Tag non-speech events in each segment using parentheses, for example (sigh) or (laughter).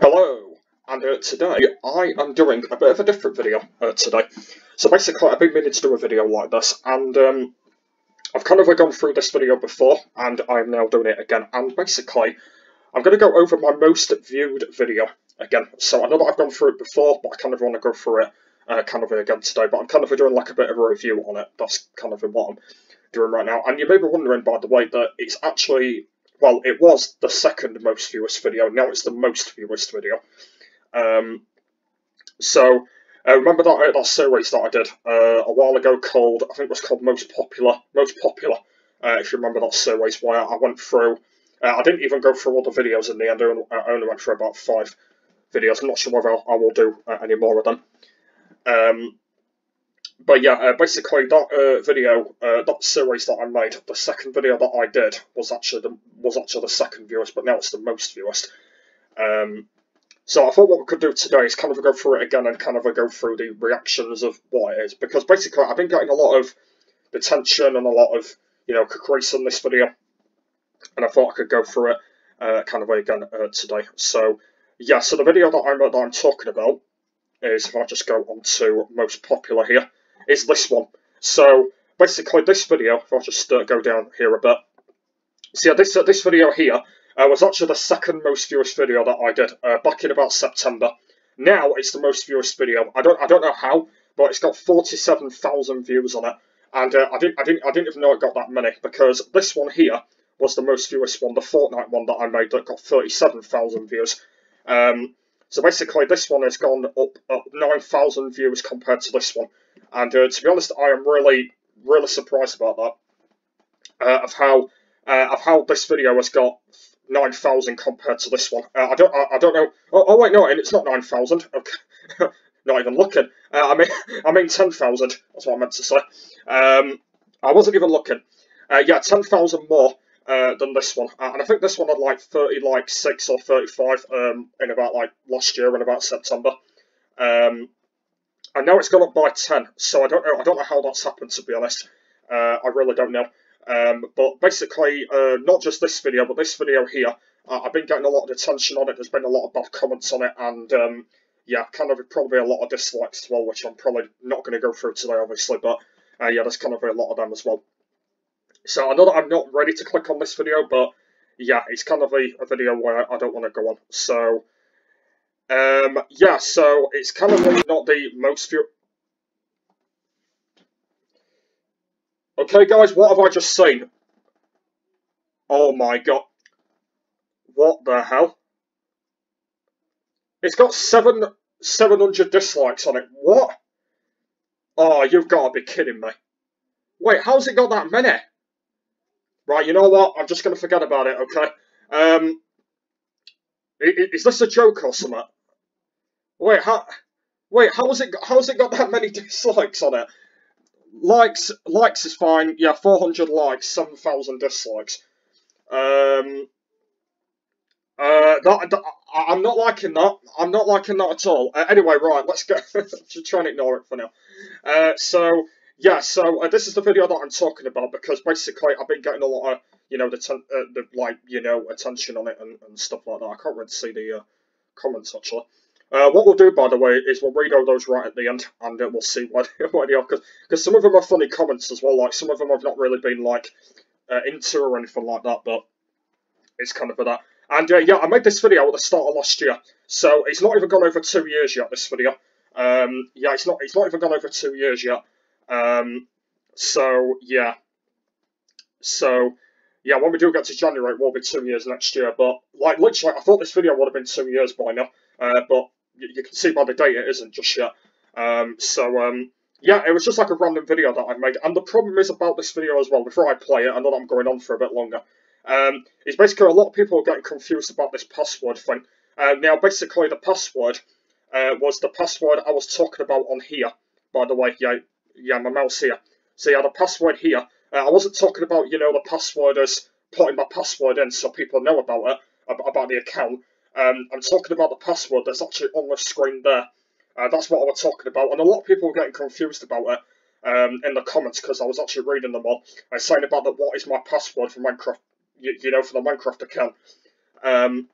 Hello, and uh, today I am doing a bit of a different video uh, today. So basically I've been meaning to do a video like this, and um, I've kind of gone through this video before, and I'm now doing it again, and basically I'm going to go over my most viewed video again. So I know that I've gone through it before, but I kind of want to go through it uh, kind of again today, but I'm kind of doing like a bit of a review on it. That's kind of what I'm doing right now. And you may be wondering, by the way, that it's actually, well, it was the second most viewed video. Now it's the most viewed video. Um, so, uh, remember that, uh, that series that I did uh, a while ago called, I think it was called Most Popular, Most Popular, uh, if you remember that series, where I went through, uh, I didn't even go through all the videos in the end, I only went through about five videos. I'm not sure whether I will do uh, any more of them. Um, but yeah, uh, basically that uh, video, uh, that series that I made, the second video that I did was actually the was actually the second viewers, but now it's the most viewers. Um, so I thought what we could do today is kind of go through it again and kind of go through the reactions of what it is, because basically I've been getting a lot of attention and a lot of you know grease on this video, and I thought I could go through it uh, kind of again uh, today. So yeah, so the video that I'm that I'm talking about is if I just go on to most popular here, is this one. So basically this video, if I just uh, go down here a bit, yeah, this, uh, this video here uh, was actually the second most viewed video that I did uh, back in about September. Now it's the most viewed video. I don't I don't know how, but it's got 47,000 views on it, and uh, I didn't I didn't I didn't even know it got that many because this one here was the most viewed one, the Fortnite one that I made that got 37,000 views. Um, so basically, this one has gone up, up 9,000 views compared to this one. And uh, to be honest, I am really, really surprised about that. Uh, of how uh, of how this video has got 9,000 compared to this one. Uh, I don't I, I, don't know. Oh, oh, wait, no, and it's not 9,000. Okay. (laughs) not even looking. Uh, I mean, (laughs) I mean 10,000. That's what I meant to say. Um, I wasn't even looking. Yeah, 10,000 more uh, than this one. Uh, and I think this one had like 30, like 6 or 35 um, in about like last year in about September. Um, and know it's gone up by 10, so I don't know, I don't know how that's happened to be honest. Uh, I really don't know. Um, but basically, uh, not just this video, but this video here, uh, I've been getting a lot of attention on it. There's been a lot of bad comments on it, and um, yeah, kind of probably a lot of dislikes as well, which I'm probably not going to go through today, obviously. But uh, yeah, there's kind of a lot of them as well. So I know that I'm not ready to click on this video, but yeah, it's kind of a, a video where I don't want to go on. So, um, yeah, so it's kind of not the most. Okay, guys, what have I just seen? Oh my god. What the hell? It's got seven, 700 dislikes on it. What? Oh, you've got to be kidding me. Wait, how's it got that many? Right, you know what? I'm just going to forget about it, okay? Um, is this a joke or something? Wait, how? Wait, how has it? How's it got that many (laughs) dislikes on it? Likes, likes is fine. Yeah, 400 likes, 7,000 dislikes. Um, uh, that, that, I'm not liking that. I'm not liking that at all. Uh, anyway, right, let's go. (laughs) just try and ignore it for now. Uh, so yeah, so uh, this is the video that I'm talking about because basically I've been getting a lot of, you know, the, uh, the like, you know, attention on it and, and stuff like that. I can't really see the uh, comments actually. Uh, what we'll do, by the way, is we'll read all those right at the end, and uh, we'll see what, (laughs) what they are, because some of them are funny comments as well, like, some of them I've not really been, like, uh, into or anything like that, but it's kind of for that. And, yeah, I made this video at the start of last year, so it's not even gone over two years yet, this video. Um, yeah, it's not, it's not even gone over two years yet. Um, so, yeah. So, yeah, when we do get to January, it will be two years next year. But, like, literally, I thought this video would have been two years by now. Uh, but you, you, can see by the date it isn't just yet. Um, so, um, yeah, it was just like a random video that I made. And the problem is about this video as well, before I play it, I know that I'm going on for a bit longer, um, is basically a lot of people are getting confused about this password thing. Uh, now, basically, the password uh, was the password I was talking about on here, by the way. Yeah, yeah, my mouse here. So yeah, the password here. Uh, I wasn't talking about, you know, the password as putting my password in so people know about it, about the account. Um, I'm talking about the password that's actually on the screen there. Uh, that's what I was talking about, and a lot of people were getting confused about it um, in the comments because I was actually reading them all. I was saying about that what is my password for Minecraft, you, you know, for the Minecraft account. Um,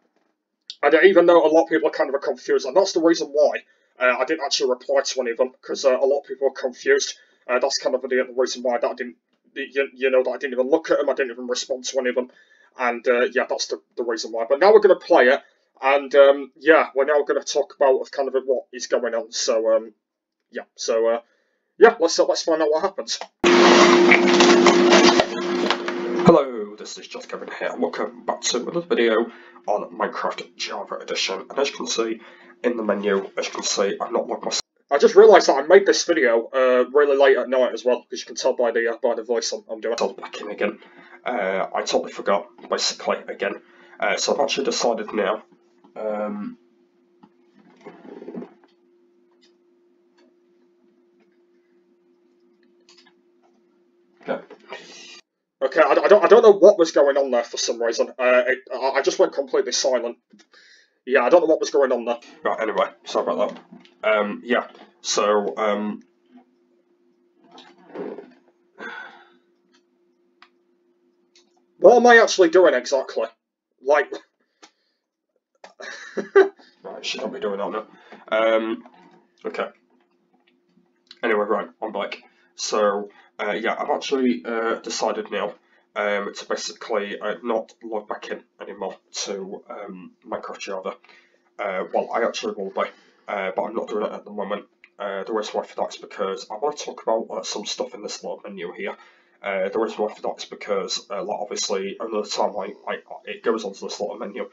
and even though a lot of people are kind of confused, and that's the reason why uh, I didn't actually reply to any of them, because uh, a lot of people are confused. Uh, that's kind of the, reason why that I didn't, you, you know, that I didn't even look at them, I didn't even respond to any of them. And uh, yeah, that's the, the reason why. But now we're going to play it, and um, yeah, we're now going to talk about kind of what is going on. So um, yeah, so uh, yeah, let's let's find out what happens. Hello, this is Jack's Gaming here, and welcome back to another video on Minecraft Java Edition. And as you can see in the menu, as you can see, I'm not logged myself. I just realised that I made this video uh, really late at night as well, because you can tell by the uh, by the voice I'm, I'm doing. I'll back in again. Uh, I totally forgot, basically, again. Uh, so I've actually decided now. Um, okay. Okay, I, I, don't, I don't know what was going on there for some reason. Uh, it, I, I just went completely silent. Yeah, I don't know what was going on there. Right, anyway, sorry about that. Um, yeah, so, um... What am I actually doing exactly? Like... (laughs) right, should not be doing that now. Um, okay. Anyway, right, I'm back. So, uh, yeah, I've actually uh, decided now um, to basically uh, not log back in anymore to um, Minecraft Java. Uh, well, I actually will be, uh, but I'm not doing it at the moment. Uh, the reason why for that is because I want to talk about some stuff in this little menu here. the reason why for that is because, like, obviously, another time I, I, it goes onto this little menu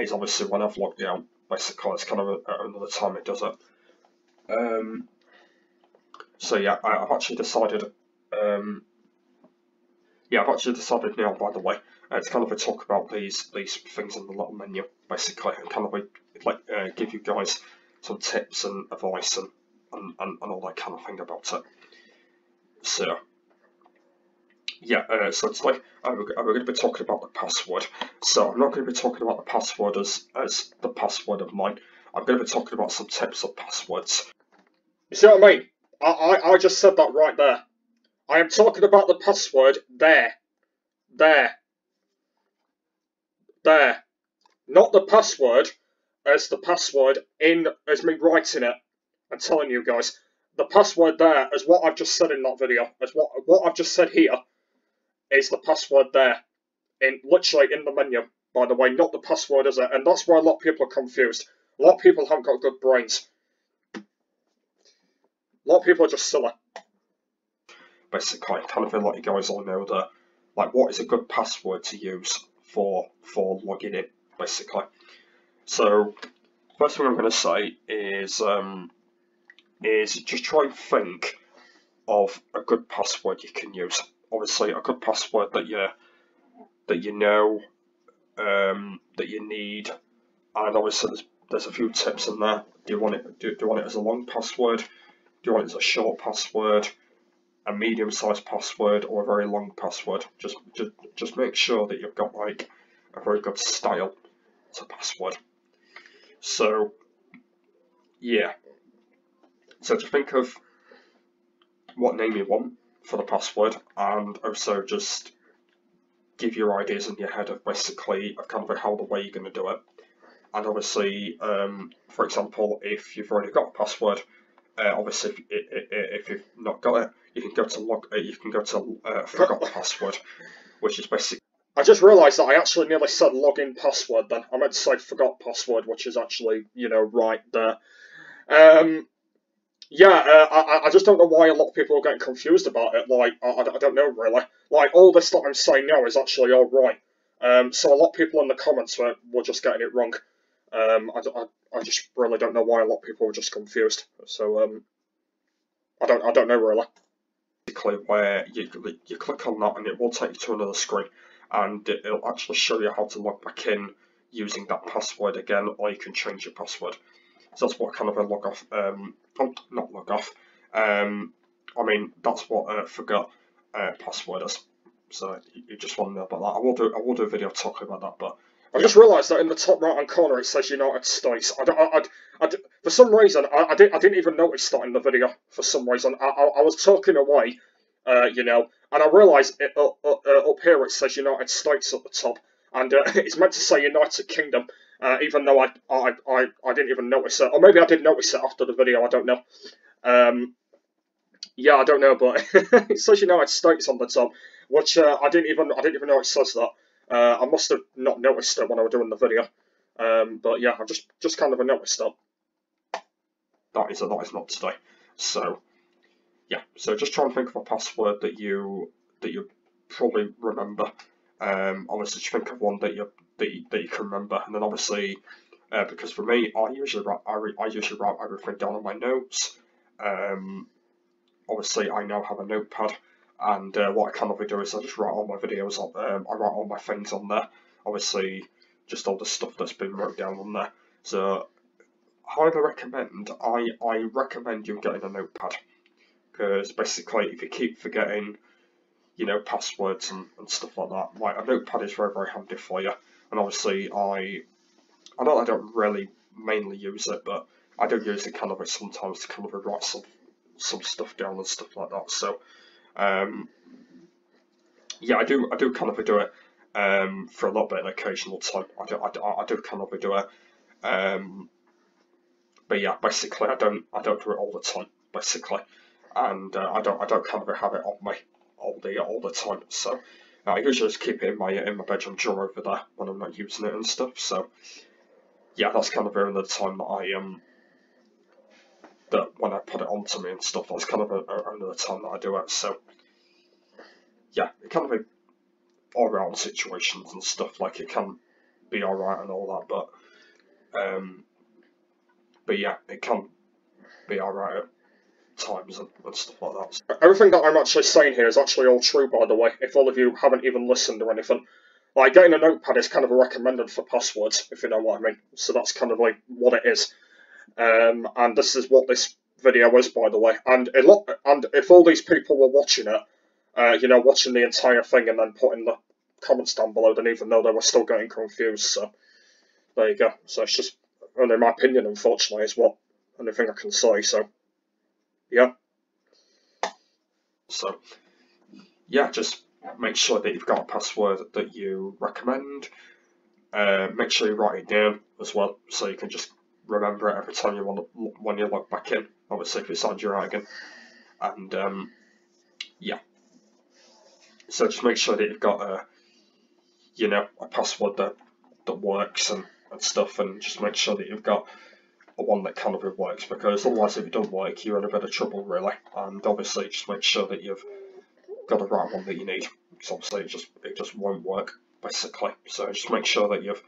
is obviously when I've logged out. Basically, it's kind of a, another time it does it. Um, so yeah, I, have actually decided um, yeah, I've actually decided now, by the way, uh, to kind of a talk about these these things in the little menu, basically, and kind of like uh, give you guys some tips and advice and, and, and, and all that kind of thing about it. So, yeah, uh, so uh, we're, we're going to be talking about the password. So I'm not going to be talking about the password as, as the password of mine. I'm going to be talking about some tips of passwords. You see what I mean? I, I, I just said that right there. I am talking about the password there. There. There. Not the password as the password in as me writing it and telling you guys. The password there is what I've just said in that video. As what what I've just said here is the password there. In literally in the menu, by the way, not the password, is it? And that's why a lot of people are confused. A lot of people haven't got good brains. A lot of people are just silly basically. I kind of feel like you guys all know that, like, what is a good password to use for for logging in, basically. So, first thing I'm going to say is um, is just try and think of a good password you can use. Obviously, a good password that you that you know um, that you need, and obviously there's, there's a few tips in there. Do you want it? Do, do you want it as a long password? Do you want it as a short password? a medium-sized password or a very long password. Just, just, just make sure that you've got like a very good style to password. So, yeah. So to think of what name you want for the password, and also just give your ideas in your head of basically of kind of how the way you're going to do it. And obviously, um, for example, if you've already got a password, uh, obviously if, if, you've not got it, you can go to log. Uh, you can go to uh, forgot password, which is basically. I just realised that I actually nearly said login password. Then I meant to say forgot password, which is actually you know right there. Um, yeah, uh, I, I just don't know why a lot of people are getting confused about it. Like, I, I don't know really. Like, all this that I'm saying now is actually all right. Um, so a lot of people in the comments were, were just getting it wrong. Um, I, I, I just really don't know why a lot of people were just confused. So, um, I don't, I don't know really basically where you, you click on that and it will take you to another screen and it'll actually show you how to log back in using that password again or you can change your password. So that's what kind of a log off, um, oh, not log off, um, I mean that's what uh, forgot uh, password is. So you just want to know about that. I will do I will do a video talking about that, but I just realised that in the top right hand corner it says United States. I, I, I, I for some reason, I, didn't, I didn't even notice that in the video. For some reason, I, I, was talking away, uh, you know, and I realised it, uh, uh, up here it says United States at the top. and uh, (laughs) it's meant to say United Kingdom, uh, even though I, I I I didn't even notice it, or maybe I did notice it after the video. I don't know. Um, yeah, I don't know, but (laughs) it says United States on the top, which uh, I didn't even I didn't even know it says that. Uh, I must have not noticed it when I was doing the video. Um, but yeah, I just just kind of noticed that. That is a that is not today. So yeah, so just try and think of a password that you that you probably remember. Um, obviously, just think of one that you that you, that you can remember, and then obviously, uh, because for me, I usually write I, I usually write everything down on my notes. Um, obviously, I now have a notepad, and uh, what I kind of do is I just write all my videos on. Um, I write all my things on there. Obviously, just all the stuff that's been wrote down on there. So, highly recommend. I I recommend you getting a notepad because basically, if you keep forgetting you know, passwords and, and stuff like that. Like a notepad is very, very handy for you. And obviously I, I know I don't really mainly use it, but I do use it kind of sometimes to kind of write some, some stuff down and stuff like that. So, um, yeah, I do, I do kind of do it, um, for a little bit of occasional time. I do, I do, I do kind of do it. Um, but yeah, basically I don't, I don't do it all the time, basically. And uh, I don't, I don't kind of have it on me all the all the time. So I usually just keep it in my in my bedroom drawer over there when I'm not using it and stuff. So yeah, that's kind of around the time that I um that when I put it onto me and stuff. That's kind of around the time that I do it. So yeah, it kind of all around situations and stuff. Like it can be alright and all that, but um, but yeah, it can be alright times and, and stuff like that. Everything that I'm actually saying here is actually all true, by the way, if all of you haven't even listened or anything. Like, getting a notepad is kind of recommended for passwords, if you know what I mean. So that's kind of like what it is. Um, and this is what this video is, by the way. And a lot, and if all these people were watching it, uh, you know, watching the entire thing and then putting the comments down below, then even though they were still getting confused, so there you go. So it's just, only my opinion, unfortunately, is what anything I can say, so yeah. So, yeah, just make sure that you've got a password that you recommend. Uh, make sure you write it down as well, so you can just remember it every time you want when you log back in. Obviously, if it's on your again, and um, yeah. So just make sure that you've got a, you know, a password that that works and, and stuff, and just make sure that you've got one that kind of works because otherwise if it doesn't work you're in a bit of trouble really. And obviously just make sure that you've got the right one that you need. Because obviously it just it just won't work basically. So just make sure that you've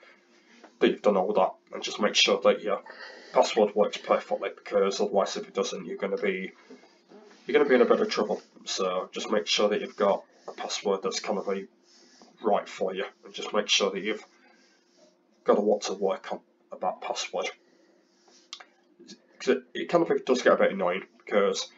that you've done all that and just make sure that your password works perfectly because otherwise if it doesn't you're going to be you're going to be in a bit of trouble. So just make sure that you've got a password that's kind of a right for you and just make sure that you've got a lot to work on about password it, kind of does get a bit annoying because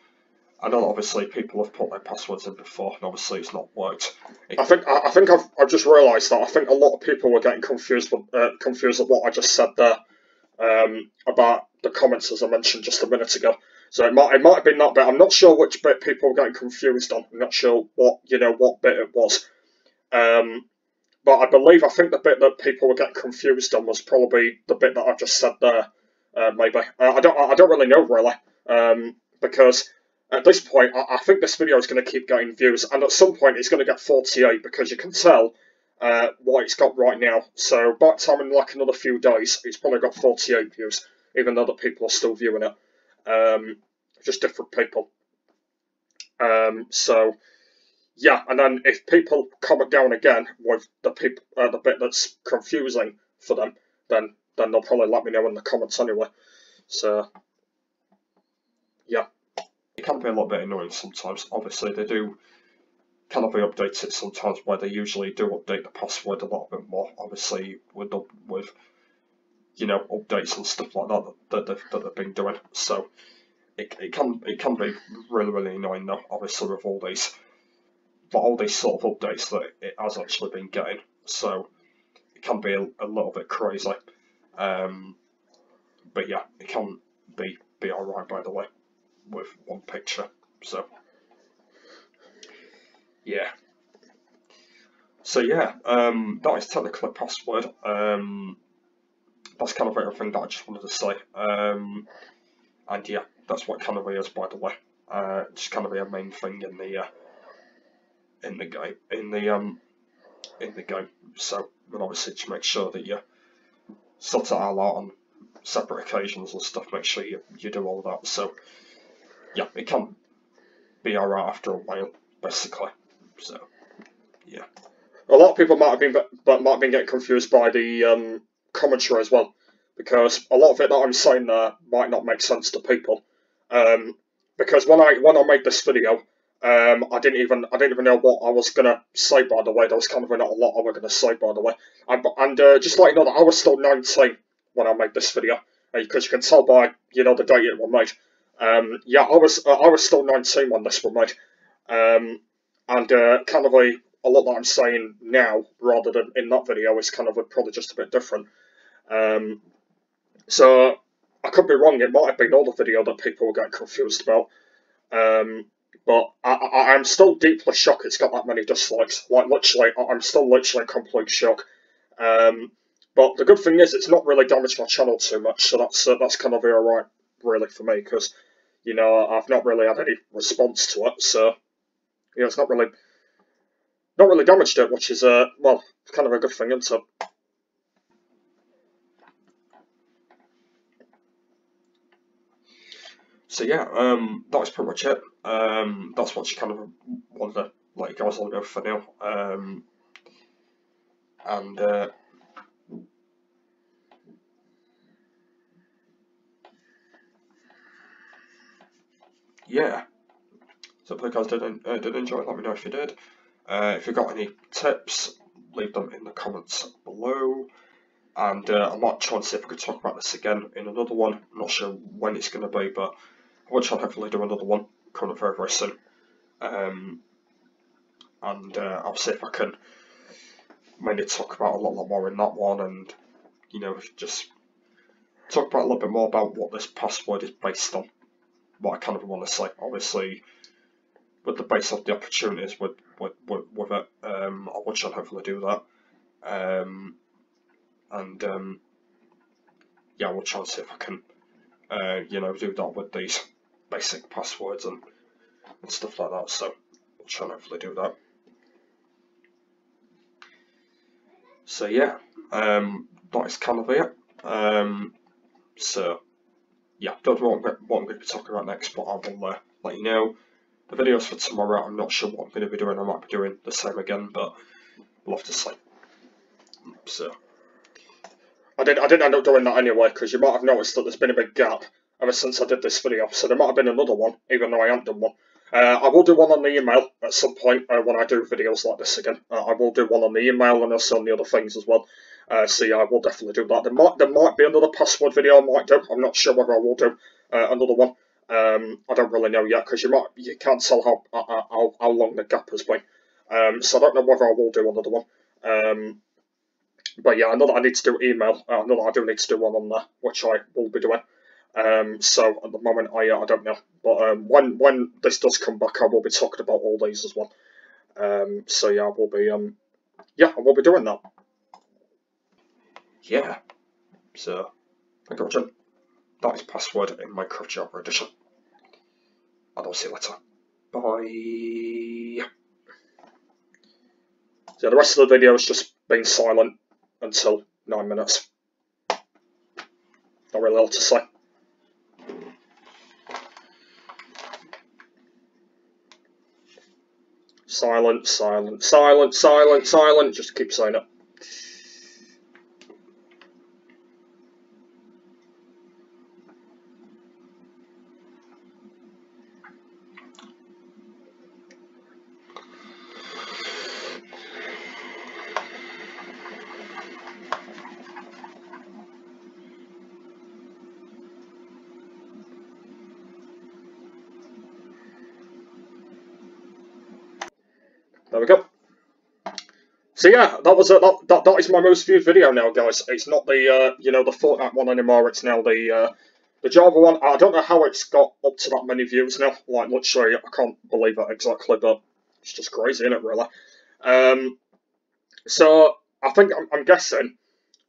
I know that obviously people have put their passwords in before and obviously it's not worked. It, I think I, I think I've, I've just realised that I think a lot of people were getting confused with, uh, confused with what I just said there um, about the comments as I mentioned just a minute ago. So it might it might have been that bit. I'm not sure which bit people were getting confused on. I'm not sure what you know what bit it was. Um, but I believe I think the bit that people were getting confused on was probably the bit that I just said there uh, maybe. Uh, I don't I don't really know really um, because at this point I, I think this video is going to keep getting views and at some point it's going to get 48 because you can tell uh, what it's got right now. So by the time in like another few days it's probably got 48 views even though the people are still viewing it. Um, just different people. Um, so yeah, and then if people comment down again with the people uh, the bit that's confusing for them, then then they'll probably let me know in the comments anyway. So, yeah. It can be a little bit annoying sometimes. Obviously, they do kind of update it sometimes where they usually do update the password a little bit more. Obviously, with with you know updates and stuff like that that they've, that they've been doing. So it, it can it can be really really annoying though. Obviously, with all these but all these sort of updates that it has actually been getting. So it can be a, a little bit crazy. Um, but yeah, it can be be alright by the way, with one picture. So yeah. so yeah, um, that is technically password. Um, that's kind of everything that I just wanted to say. Um, and yeah, that's what kind of is, by the way. Uh, just kind of a main thing in the uh, in the game, in the um, in the game. So, but obviously to make sure that you sort it all out on separate occasions and stuff, make sure you, you do all that. So, yeah, it can be alright after a while, basically. So, yeah. A lot of people might have been, but might have been getting confused by the um, commentary as well, because a lot of it that I'm saying there might not make sense to people. Um, because when I when I made this video, um, I didn't even I didn't even know what I was gonna say. By the way, there was kind of not a lot I was gonna say. By the way, and, and uh, just let you know that I was still 19 when I made this video, because uh, you can tell by you know the date it was made. Um, yeah, I was uh, I was still 19 when this was made, um, and uh, kind of a, a lot that I'm saying now rather than in that video is kind of a, probably just a bit different. Um, so I could be wrong. It might have been all the video that people were getting confused about. Um, but I, am still deeply shocked it's got that many dislikes. Like, literally, I'm still literally complete shock. Um, but the good thing is, it's not really damaged my channel too much, so that's uh, that's kind of alright, really, for me, because, you know, I've not really had any response to it, so, you know, it's not really, not really damaged it, which is, uh, well, kind of a good thing, isn't it? So yeah, um, that's pretty much it. Um, that's what you kind of wanted to let guys all know for now. Um, and uh, yeah, so if you guys did, uh, did enjoy, let me know if you did. Uh, if you've got any tips, leave them in the comments below. And uh, I might try and see if I could talk about this again in another one. I'm not sure when it's going to be, but I will try and hopefully do another one coming very, very soon. Um, and uh, I'll see if I can maybe talk about a lot, lot more in that one and, you know, just talk about a little bit more about what this password is based on. What I kind of want to say. Obviously, with the base of the opportunities with, with, with, with it, um, I will try and hopefully do that. Um, and um, yeah, we'll try and see if I can, uh, you know, do that with these basic passwords and, and stuff like that. So I'll try and hopefully do that. So yeah, um, that is kind of it. Um, so yeah, don't know what, I'm going to be talking about next, but I will uh, let you know. The videos for tomorrow, I'm not sure what I'm going to be doing. I might be doing the same again, but we'll have to see. So I did I didn't end up doing that anyway because you might have noticed that there's been a big gap ever since I did this video, so there might have been another one, even though I haven't done one. Uh, I will do one on the email at some point uh, when I do videos like this again. Uh, I will do one on the email and also on the other things as well. Uh, so yeah, I will definitely do that. There might there might be another password video I might do. I'm not sure whether I will do uh, another one. Um, I don't really know yet because you might you can't tell how, how how long the gap has been. Um, so I don't know whether I will do another one. Um, but yeah, I know that I need to do email. I know that I do need to do one on there, which I will be doing. Um, so at the moment, I uh, I don't know, but um, when when this does come back, I will be talking about all these as well. Um, so yeah, I will be um, yeah, I will be doing that. Yeah. So, thank you for watching. That is password in Minecraft Java Edition. And I'll see you later. Bye. So the rest of the video has just been silent until nine minutes. Not really a lot to say. Silent, silent, silent, silent, silent. Just keep saying it. So yeah, that was a, that, that, that is my most viewed video now, guys. It's not the uh, you know the Fortnite one anymore. It's now the uh, the Java one. I don't know how it's got up to that many views now. Like literally, I can't believe it exactly, but it's just crazy, isn't it? Really. Um, So I think I'm, I'm guessing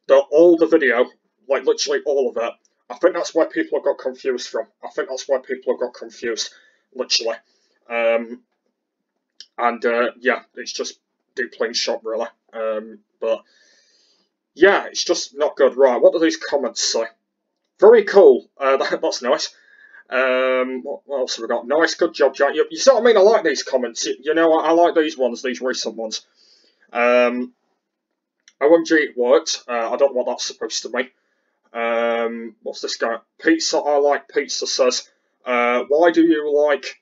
that all the video, like literally all of it, I think that's where people have got confused from. I think that's where people have got confused, literally. Um, and uh, yeah, it's just deeply in shock, really. Um, but yeah, it's just not good. Right, what do these comments say? Very cool. Uh, (laughs) that, that's nice. Um, what, what, else have we got? Nice, good job, Jack. You, you see what I mean? I like these comments. You, you know, I, I, like these ones, these recent ones. Um, OMG, it worked. Uh, I don't know what that's supposed to mean. Um, what's this guy? Pizza, I like pizza says, uh, why do you like,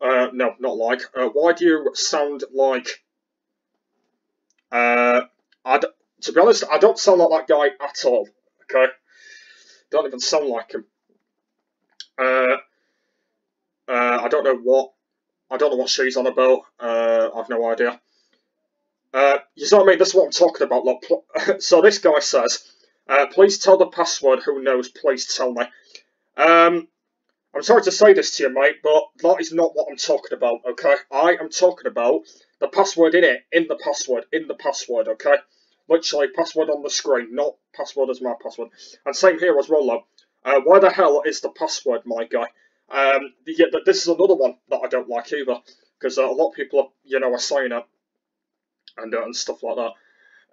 uh, no, not like, uh, why do you sound like, uh, to be honest, I don't sound like that guy at all, okay? Don't even sound like him. Uh, uh, I don't know what, I don't know what she's on about, uh, I've no idea. Uh, you see what I mean? This is what I'm talking about. Look, (laughs) so this guy says, uh, please tell the password. Who knows? Please tell me. Um, I'm sorry to say this to you, mate, but that is not what I'm talking about, okay? I am talking about the password in it, in the password, in the password, okay? Literally, password on the screen, not password as my password. And same here as well. Uh, why the hell is the password, my guy? Um, yeah, this is another one that I don't like either, because uh, a lot of people, are, you know, are saying it and, uh, and stuff like that.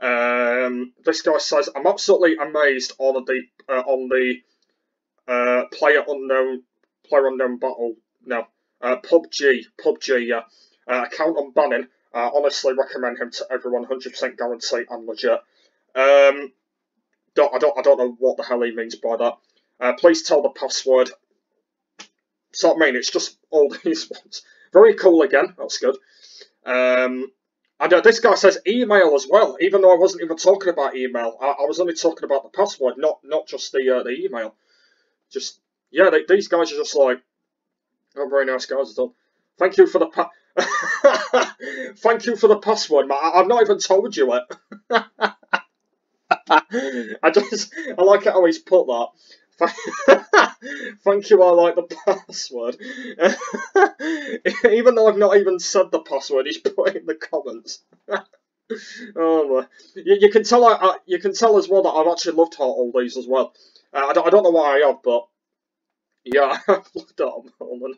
Um, this guy says, "I'm absolutely amazed on the uh, on the uh, player unknown player unknown battle. No, uh, PUBG, PUBG. Yeah, uh, account on banning. Uh, honestly, recommend him to everyone. 100% guarantee and legit. Um, don't, I don't I don't know what the hell he means by that. Uh, please tell the password. So I mean, it's just all (laughs) these ones. Very cool again. That's good. Um, and uh, this guy says email as well, even though I wasn't even talking about email. I, I was only talking about the password, not not just the uh, the email. Just yeah, they, these guys are just like, not very nice guys at all. Thank you for the pa (laughs) Thank you for the password, man. I, have not even told you it. (laughs) I just I like how he's put that. (laughs) Thank you, I like the password. even though I've not even said the password, he's put it in the comments. oh my! You, you, can tell I, I, you can tell as well that I've actually loved all these as well. Uh, I, don't, I don't know why I have, but yeah, I've loved all and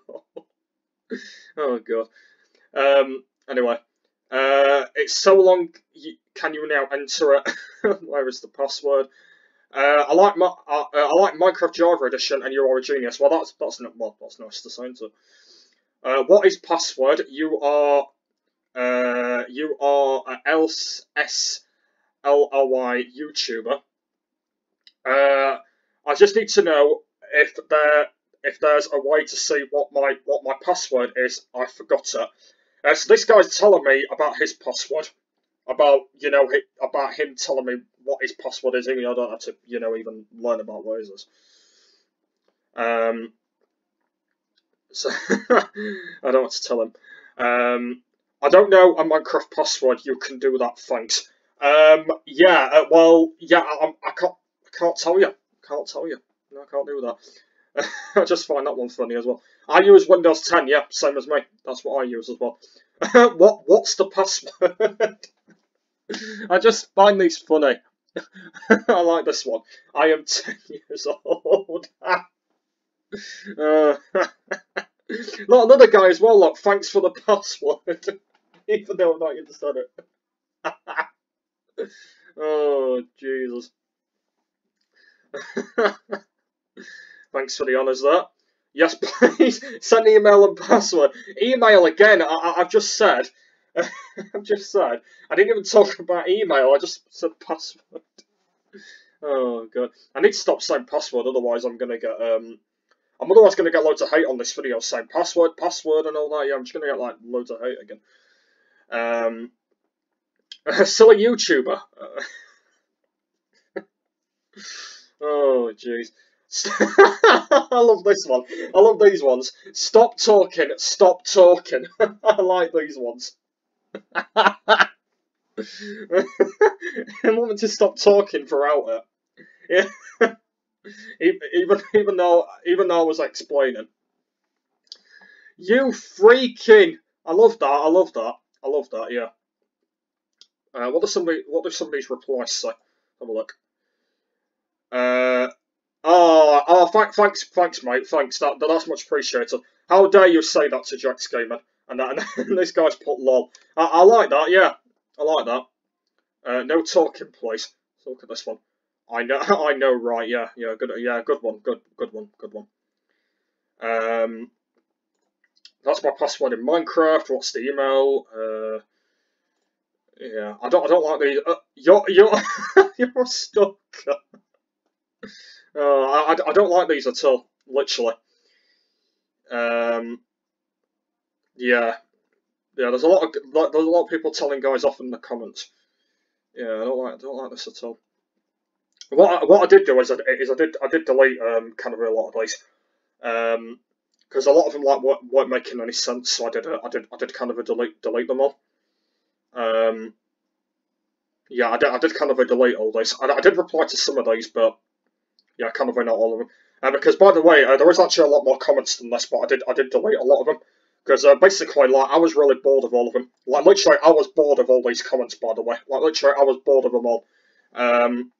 oh god. Um. Anyway, uh, it's so long. can you now enter it? (laughs) Where is the password? Uh, I like my, uh, I like Minecraft Java Edition, and you are a genius. Well, that's that's not well, that's nice to say. So, uh, what is password? You are uh, you are a L S L O Y YouTuber. Uh, I just need to know if there if there's a way to see what my what my password is. I forgot it. Uh, so this guy's telling me about his password about you know about him telling me what his password is. Even I don't have to you know even learn about what is. Um, so (laughs) I don't want to tell him. Um, I don't know a Minecraft password. You can do that. Thanks. Um, yeah. Uh, well, yeah. I, I can't. I can't tell you. Can't tell you. No, I can't do that. (laughs) I just find that one funny as well. I use Windows 10. Yeah, same as me. That's what I use as well. (laughs) what What's the password? (laughs) I just find these funny. I like this one. I am 10 years old. uh, look, another guy as well, look, thanks for the password. Even though I'm not said it. oh, Jesus. Thanks for the honours there. Yes, (laughs) please, send email and password. Email again, I I've just said (laughs) I've just said. I didn't even talk about email, I just said password. (laughs) oh god. I need to stop saying password, otherwise I'm gonna get um I'm otherwise gonna get loads of hate on this video saying password, password and all that. Yeah, I'm just gonna get like loads of hate again. Um silly YouTuber. oh jeez. (laughs) I love this one. I love these ones. Stop talking. Stop talking. (laughs) I like these ones. (laughs) I want to stop talking throughout it. Yeah. even even though even though I was explaining. You freaking! I love that. I love that. I love that. Yeah. Uh, what does somebody what does somebody's reply say? Have a look. Uh, oh, oh, th thanks, thanks, mate, thanks. That, that's much appreciated. How dare you say that to Jack Gamer? And, that, (laughs) and this guy's put lol. I, I like that, yeah. I like that. Uh, no talking, please. Look at this one. I know, (laughs) I know, right? Yeah, yeah, good, yeah, good one, good, good one, good one. Um, that's my password in Minecraft. What's the email? Uh, yeah, I don't, I don't like these. Uh, you're, you're, (laughs) you're stuck. Uh, I, I don't like these at all. Literally. Um, yeah, yeah. There's a lot of there's a lot of people telling guys off in the comments. Yeah, I don't like, I don't like this at all. What I, what I did do is I, is I did I did delete um, kind of a lot of these, um, because a lot of them like weren't, weren't, making any sense. So I did a, I did I did kind of a delete delete them all. Um, yeah, I did, I did kind of a delete all these. I, I did reply to some of these, but yeah, I kind of not all of them. Uh, because by the way, uh, there was actually a lot more comments than this, but I did I did delete a lot of them because uh, basically, like, I was really bored of all of them. Like, literally, I was bored of all these comments. By the way, like, literally, I was bored of them all. Um,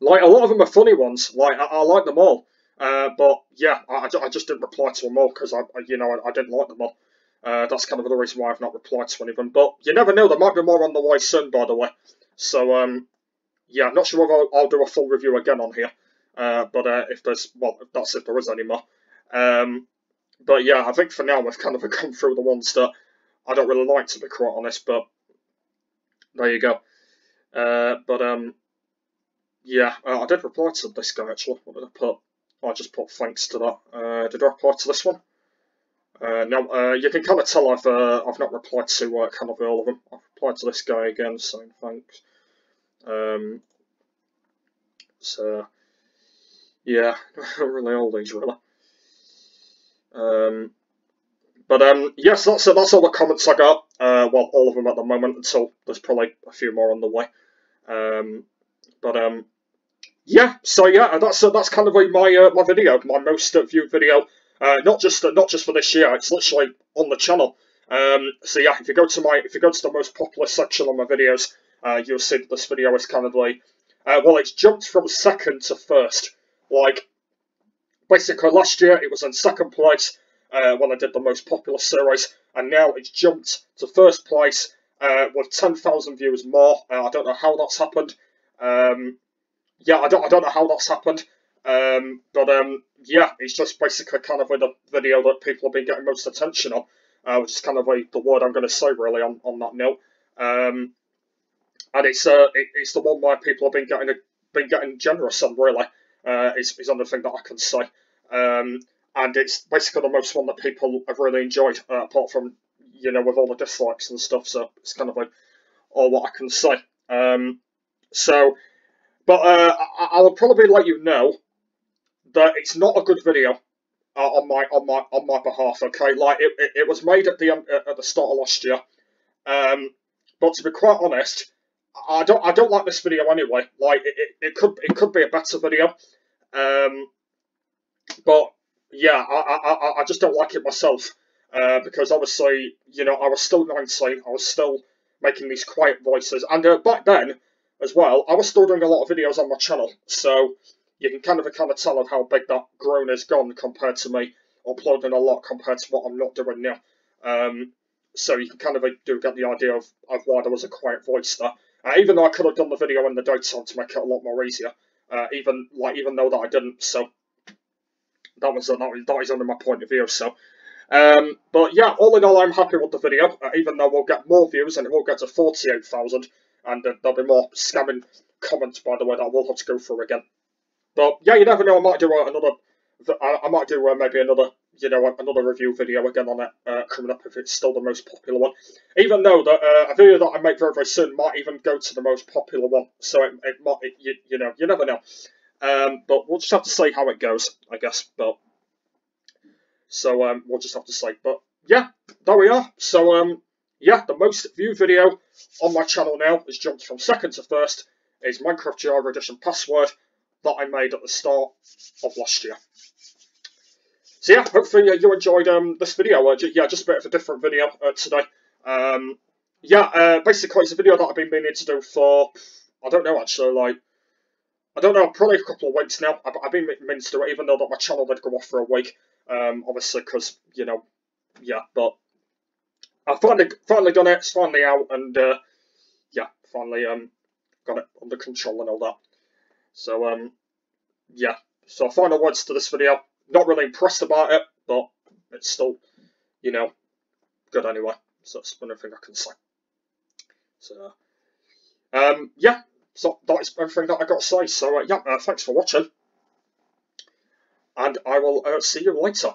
like, a lot of them are funny ones. Like, I, I like them all. Uh, but yeah, I, I, just didn't reply to them all because I, you know, I, I didn't like them all. Uh, that's kind of the reason why I've not replied to any of them. But you never know, there might be more on the way soon, by the way. So, um, yeah, I'm not sure whether I'll, I'll do a full review again on here. Uh, but uh, if there's, well, that's if there is any more. Um, but yeah, I think for now we've kind of (laughs) gone through the ones that I don't really like, to be quite honest. But there you go. Uh, but um, yeah, uh, I did reply to this guy actually. What did I put? I just put thanks to that. Uh, did I reply to this one? Uh, now, you can kind of tell I've I've not replied to kind of all of them. I've replied to this guy again, saying thanks. Um, so, yeah, really all these really. Um, but um, yes, that's that's all the comments I got. Uh, well, all of them at the moment, until there's probably a few more on the way. Um, but um, yeah, so yeah, that's uh, that's kind of like my uh, my video, my most viewed video uh, not just not just for this year, it's literally on the channel. Um, so yeah, if you go to my if you go to the most popular section on my videos, uh, you'll see that this video is kind of like uh, well, it's jumped from second to first. Like basically last year it was in second place uh, when I did the most popular series, and now it's jumped to first place uh, with 10,000 views more. Uh, I don't know how that's happened. Um, yeah, I don't I don't know how that's happened. Um, but um, yeah, it's just basically kind of the video that people have been getting most attention on, uh, which is kind of like the word I'm going to say really on, on that note. Um, and it's uh, it, it's the one where people have been getting a, been getting generous on really. Uh, is, is the thing that I can say. Um, and it's basically the most one that people have really enjoyed, uh, apart from you know with all the dislikes and stuff. So it's kind of like all what I can say. Um, so, but uh, I, I will probably let you know that it's not a good video uh, on my on my on my behalf. Okay, like it, it, it was made at the um, at the start of last year. Um, but to be quite honest, I don't I don't like this video anyway. Like it, it, it could it could be a better video. Um, but yeah, I, I I just don't like it myself. Uh, because obviously, you know, I was still 19, I was still making these quiet voices, and uh, back then, as well, I was still doing a lot of videos on my channel, so you can kind of kind of tell of how big that grown has gone compared to me uploading a lot compared to what I'm not doing now. Um, so you can kind of do get the idea of, of why there was a quiet voice there. Uh, even though I could have done the video in the daytime to make it a lot more easier, uh, even like even though that I didn't. So that was that was, that is under my point of view. So. Um, but yeah, all in all, I'm happy with the video, uh, even though we'll get more views and it will get to 48,000, and uh, there'll be more scamming comments, by the way, that I will have to go through again. But yeah, you never know. I might do uh, another. I, might do uh, maybe another, you know, another review video again on it uh, coming up if it's still the most popular one. Even though that uh, a video that I make very very soon might even go to the most popular one, so it, it might, it, you, you know, you never know. Um, but we'll just have to see how it goes, I guess. But so um, we'll just have to see. But yeah, there we are. So um, yeah, the most viewed video on my channel now has jumped from second to first. Is Minecraft Java Edition password that I made at the start of last year. So yeah, hopefully uh, you enjoyed um, this video. Uh, yeah, just a bit of a different video uh, today. Um, yeah, uh, basically it's a video that I've been meaning to do for, I don't know actually, like, I don't know, probably a couple of weeks now. I've, I've been meaning to do it, even though that my channel did go off for a week, um, obviously, because, you know, yeah, but I've finally, finally done it, it's finally out, and, uh, yeah, finally, um, got it under control and all that. So, um, yeah, so final words to this video, not really impressed about it, but it's still, you know, good anyway. So that's one thing I can say. So, um, yeah, so that's everything that I got to say. So, uh, yeah, uh, thanks for watching. And I will uh, see you later.